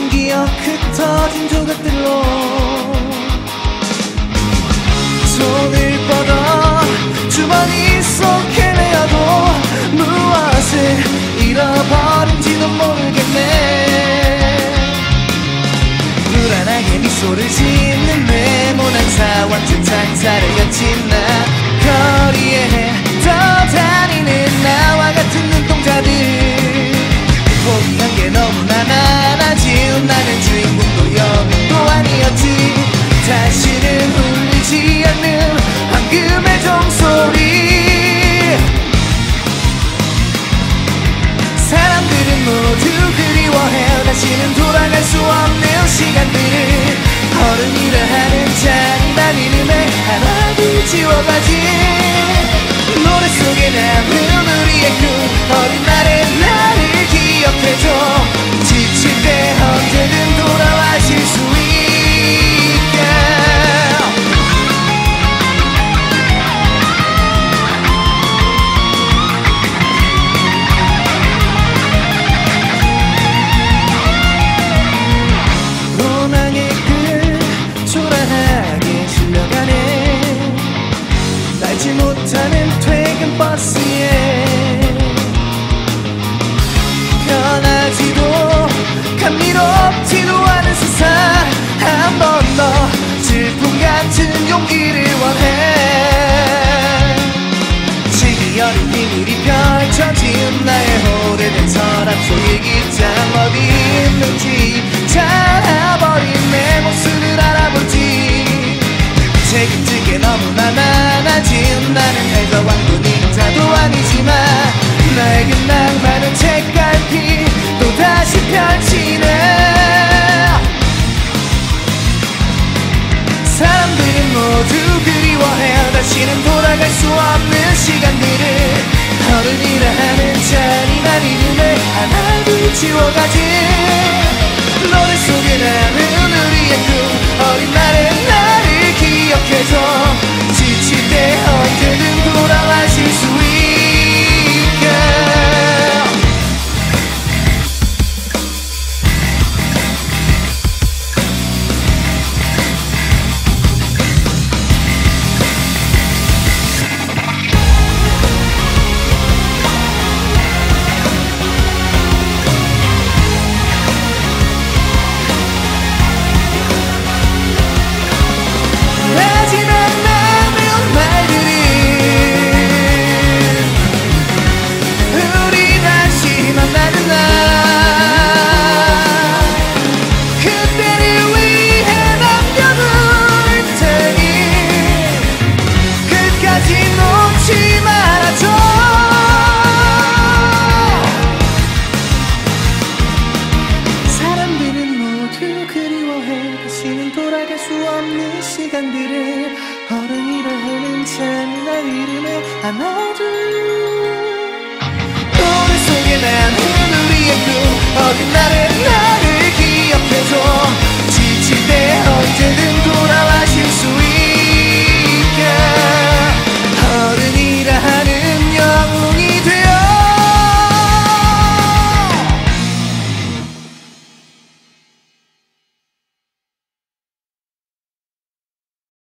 멈춘 기억 흩어진 조각들로 손을 뻗어 주머니 속 헤매어도 무엇을 잃어버린지도 모르겠네. 불안하게 미소를 짓는 네모난 사원 듯 상사를 곁친 나. 弃我吧弃 impaciente. 다시는 돌아갈 수 없는 시간들을 어른이라 하는 자리만 이름에 하나 둘 지워가지. 너를 속에 나는 수 없는 시간들을 어른이라 하는 참나 이름을 안아줘. 노래 속에 난 우리의 꿈 어긋나는 날.